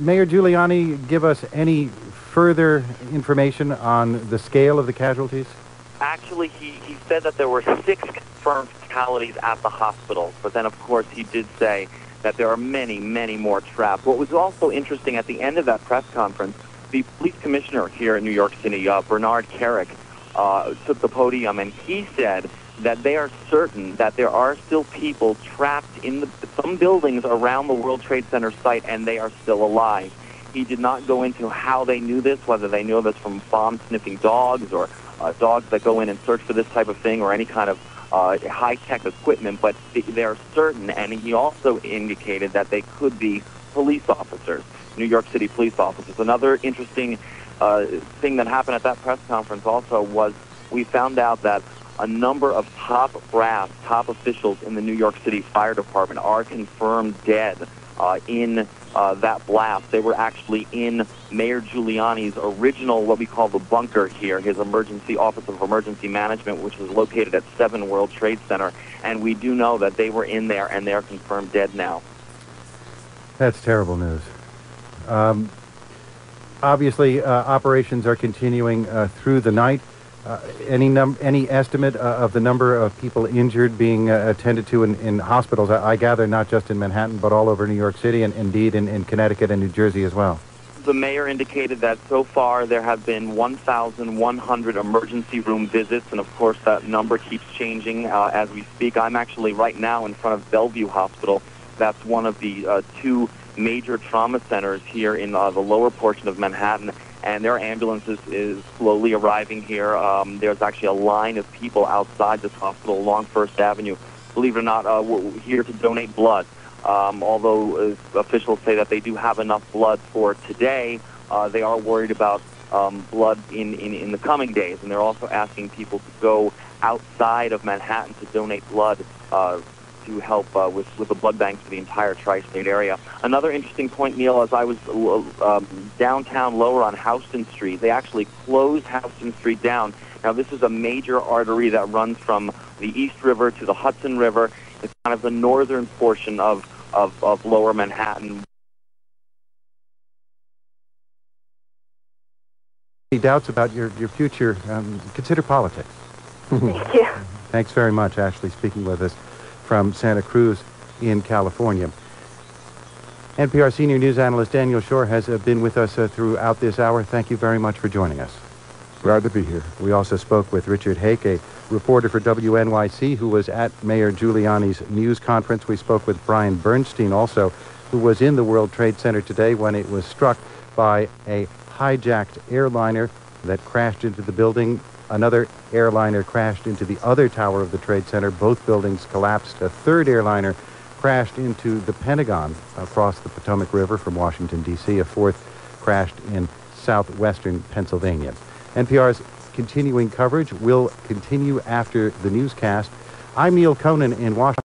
Mayor Giuliani give us any further information on the scale of the casualties? Actually, he, he said that there were six confirmed fatalities at the hospital, but then, of course, he did say that there are many, many more trapped. What was also interesting at the end of that press conference, the police commissioner here in New York City, uh, Bernard Kerik, uh, took the podium and he said that they are certain that there are still people trapped in the, some buildings around the World Trade Center site and they are still alive. He did not go into how they knew this, whether they knew this from bomb-sniffing dogs or uh, dogs that go in and search for this type of thing or any kind of uh, high-tech equipment, but they're certain. And he also indicated that they could be police officers, New York City police officers. Another interesting uh, thing that happened at that press conference also was we found out that a number of top brass, top officials in the New York City Fire Department are confirmed dead uh, in uh, that blast. They were actually in Mayor Giuliani's original, what we call the bunker here, his emergency office of emergency management, which was located at 7 World Trade Center. And we do know that they were in there and they're confirmed dead now. That's terrible news. Um, obviously, uh, operations are continuing uh, through the night. Uh, any num- any estimate uh, of the number of people injured being uh, attended to in, in hospitals? I, I, gather not just in Manhattan, but all over New York City, and indeed in, in Connecticut and New Jersey as well. The mayor indicated that so far there have been 1,100 emergency room visits, and of course that number keeps changing uh, as we speak. I'm actually right now in front of Bellevue Hospital. That's one of the uh, two major trauma centers here in uh, the lower portion of Manhattan, and their ambulance is, is slowly arriving here. Um, there's actually a line of people outside this hospital along First Avenue, believe it or not, uh, here to donate blood. Um, although uh, officials say that they do have enough blood for today, uh, they are worried about um, blood in, in, in the coming days, and they're also asking people to go outside of Manhattan to donate blood uh, to help uh, with, with the blood bank for the entire tri-state area. Another interesting point, Neil, as I was uh, um, downtown lower on Houston Street, they actually closed Houston Street down. Now, this is a major artery that runs from the East River to the Hudson River. It's kind of the northern portion of, of, of lower Manhattan. Any doubts about your, your future, um, consider politics. Thank you. Thanks very much, Ashley, speaking with us from Santa Cruz in California. NPR senior news analyst Daniel Schorr has uh, been with us uh, throughout this hour. Thank you very much for joining us. Glad to be here. We also spoke with Richard Hake, a reporter for WNYC who was at Mayor Giuliani's news conference. We spoke with Brian Bernstein also, who was in the World Trade Center today when it was struck by a hijacked airliner that crashed into the building Another airliner crashed into the other tower of the Trade Center. Both buildings collapsed. A third airliner crashed into the Pentagon across the Potomac River from Washington, D.C. A fourth crashed in southwestern Pennsylvania. NPR's continuing coverage will continue after the newscast. I'm Neil Conan in Washington.